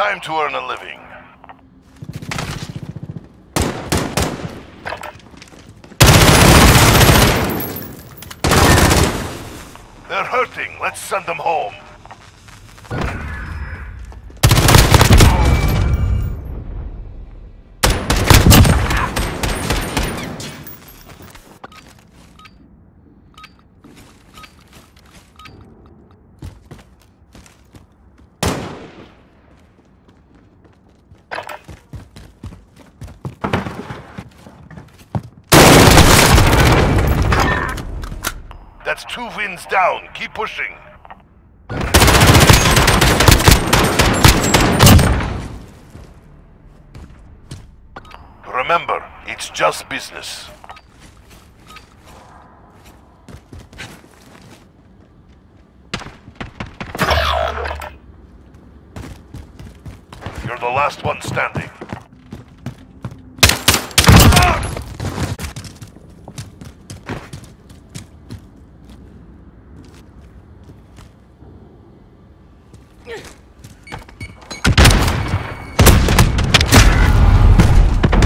Time to earn a living. They're hurting. Let's send them home. That's two wins down. Keep pushing. Remember, it's just business. You're the last one standing.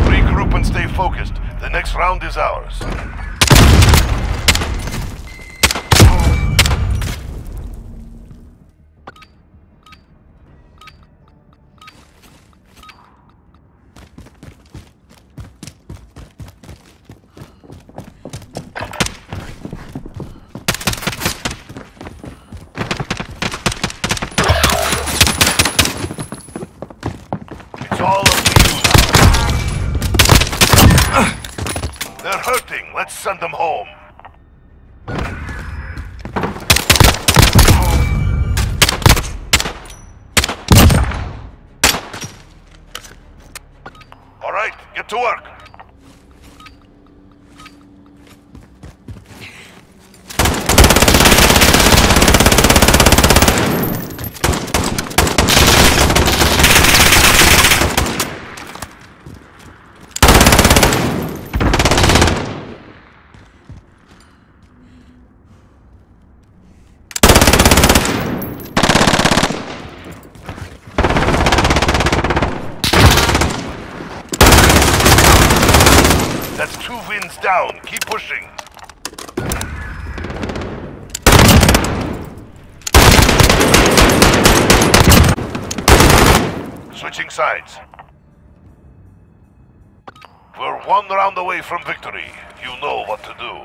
Regroup and stay focused. The next round is ours. Hurting. Let's send them home. All right, get to work. That's two wins down. Keep pushing. Switching sides. We're one round away from victory. You know what to do.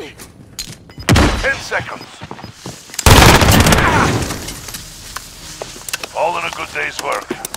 Ten seconds. Ah! All in a good day's work.